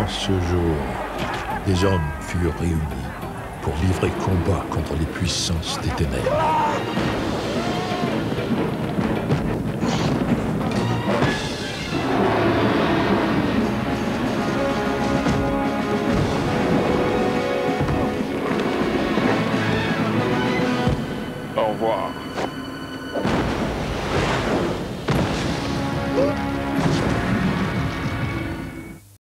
En ce jour, des hommes furent réunis pour livrer combat contre les puissances des ténèbres. Au revoir.